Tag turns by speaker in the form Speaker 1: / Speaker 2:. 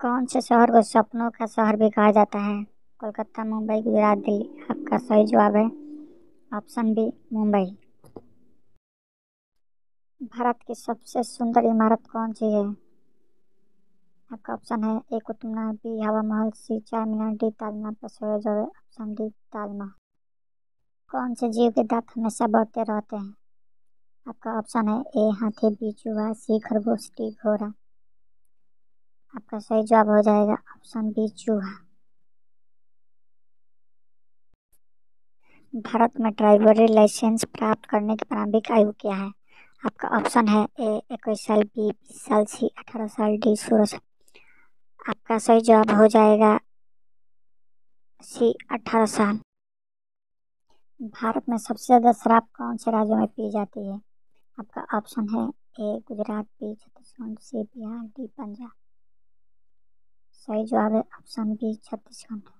Speaker 1: कौन से शहर को सपनों का शहर भी कहा जाता है? कोलकाता, मुंबई, गुजरात, दिल्ली। आपका सही जवाब है ऑप्शन बी, मुंबई। भारत की सबसे सुंदर इमारत कौन सी है? आपका ऑप्शन है ए कुतुब मीनार बी हवा महल सी चार मीनार डी, ताजमहल का सही जवाब है ऑप्शन डी, ताजमहल। कौन से जीव के दांत हमेशा बढ़ते रहते हैं? आपका ऑप्शन है ए, हाथी, बी, चूहा, सी, खरगोश, डी, घोड़ा। आपका सही जवाब हो जाएगा। ऑप्शन बी, चूहा। भारत में ड्राइवरी लाइसेंस प्राप्त करने की प्रारंभिक आयु क्या है? आपका ऑप्शन है ए, इक्कीस साल, बी, बीस साल, सी, अठारह साल, डी, सोलह साल। आपका सही जवाब हो जाएगा सी, अठारह साल। भारत में सबसे ज़्यादा शराब कौन से राज्यों में पी जाती है? आपका ऑप्शन है A, Gujarat, B, Chhattisgarh, C, Bihar, D, Punjab. सही जवाब है ऑप्शन बी छत्तीसगढ़